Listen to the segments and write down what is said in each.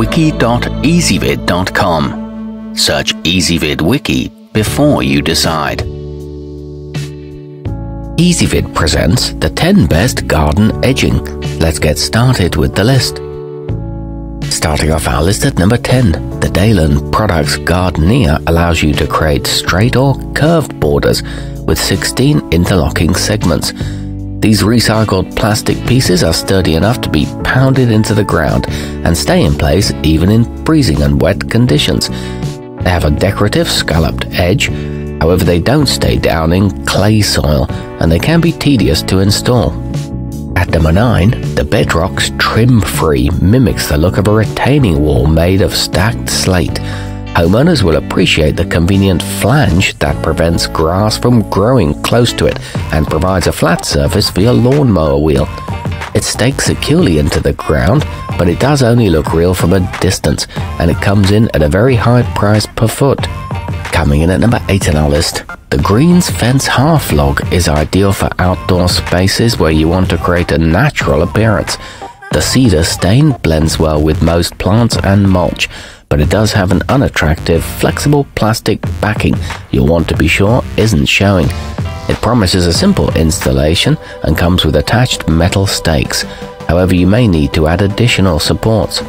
wiki.ezvid.com. Search Ezvid Wiki before you decide. Ezvid presents the 10 best garden edging. Let's get started with the list. Starting off our list at number 10, the Dalen Products Gardeneer allows you to create straight or curved borders with 16 interlocking segments. These recycled plastic pieces are sturdy enough to be pounded into the ground and stay in place even in freezing and wet conditions. They have a decorative scalloped edge, however, they don't stay down in clay soil and they can be tedious to install. At number 9, the Bedrocks Trim Free mimics the look of a retaining wall made of stacked slate. Homeowners will appreciate the convenient flange that prevents grass from growing close to it and provides a flat surface for your lawnmower wheel. It stakes securely into the ground, but it does only look real from a distance, and it comes in at a very high price per foot. Coming in at number 8 on our list, the Greenes Fence Half Log is ideal for outdoor spaces where you want to create a natural appearance. The cedar stain blends well with most plants and mulch, but it does have an unattractive, flexible plastic backing you'll want to be sure isn't showing. It promises a simple installation and comes with attached metal stakes. However, you may need to add additional supports.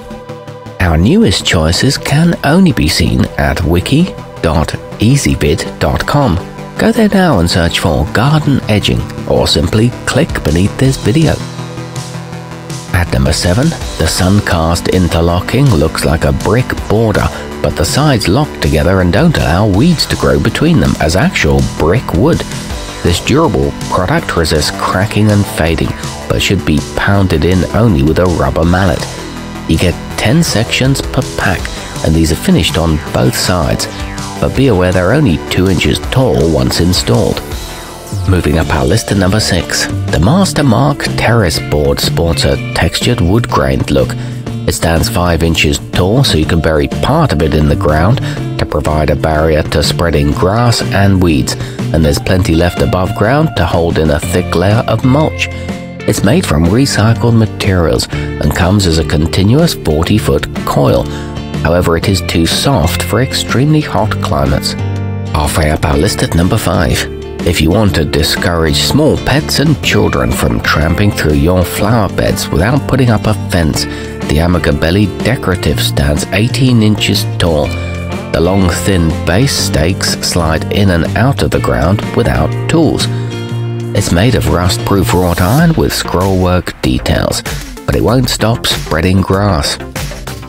Our newest choices can only be seen at wiki.ezvid.com. Go there now and search for garden edging or simply click beneath this video. At number 7, the Suncast interlocking looks like a brick border, but the sides lock together and don't allow weeds to grow between them as actual brick would. This durable product resists cracking and fading, but should be pounded in only with a rubber mallet. You get 10 sections per pack, and these are finished on both sides, but be aware they're only 2 inches tall once installed. Moving up our list to number 6, the Master Mark Terrace Board sports a textured wood grained look. It stands 5 inches tall so you can bury part of it in the ground to provide a barrier to spreading grass and weeds, and there's plenty left above ground to hold in a thick layer of mulch. It's made from recycled materials and comes as a continuous 40 foot coil. However, it is too soft for extremely hot climates. Halfway up our list at number 5. If you want to discourage small pets and children from tramping through your flower beds without putting up a fence, the Amagabeli decorative stands 18 inches tall. The long, thin base stakes slide in and out of the ground without tools. It's made of rust-proof wrought iron with scrollwork details, but it won't stop spreading grass.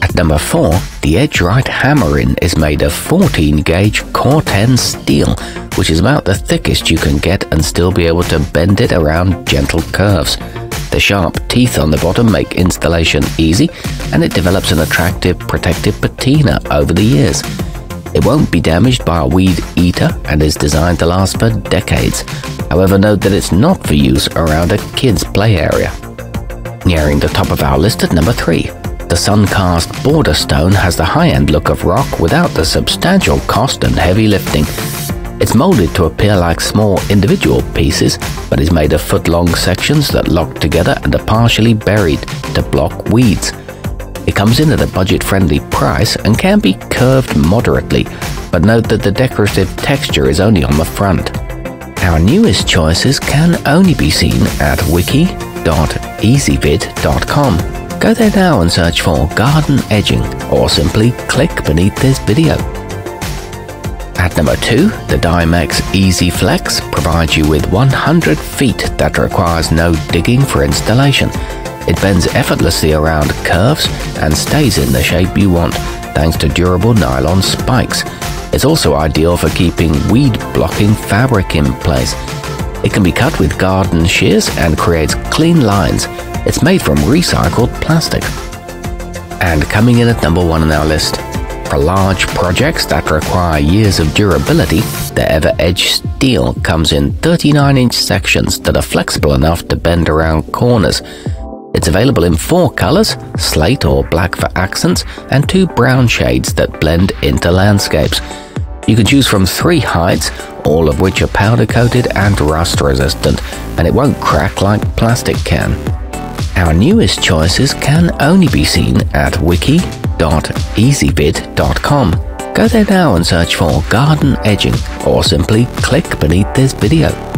At number 4, the Edgerite Hammer-In is made of 14-gauge Corten steel, which is about the thickest you can get and still be able to bend it around gentle curves. The sharp teeth on the bottom make installation easy, and it develops an attractive protective patina over the years. It won't be damaged by a weed eater and is designed to last for decades. However, note that it's not for use around a kid's play area. Nearing the top of our list at number 3, the Suncast Border Stone has the high-end look of rock without the substantial cost and heavy lifting. It's molded to appear like small individual pieces, but is made of foot-long sections that lock together and are partially buried to block weeds. It comes in at a budget-friendly price and can be curved moderately, but note that the decorative texture is only on the front. Our newest choices can only be seen at wiki.ezvid.com. Go there now and search for garden edging or simply click beneath this video. At number 2, the Dimex Easy Flex provides you with 100 feet that requires no digging for installation. It bends effortlessly around curves and stays in the shape you want thanks to durable nylon spikes. It's also ideal for keeping weed blocking fabric in place. It can be cut with garden shears and creates clean lines it's made from recycled plastic. And coming in at number one on our list, for large projects that require years of durability, the EverEdge steel comes in 39 inch sections that are flexible enough to bend around corners. It's available in four colors slate or black for accents, and two brown shades that blend into landscapes. You can choose from three heights, all of which are powder coated and rust resistant, and it won't crack like plastic can. Our newest choices can only be seen at wiki.ezvid.com. Go there now and search for garden edging or simply click beneath this video.